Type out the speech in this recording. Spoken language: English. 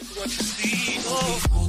What you see, oh.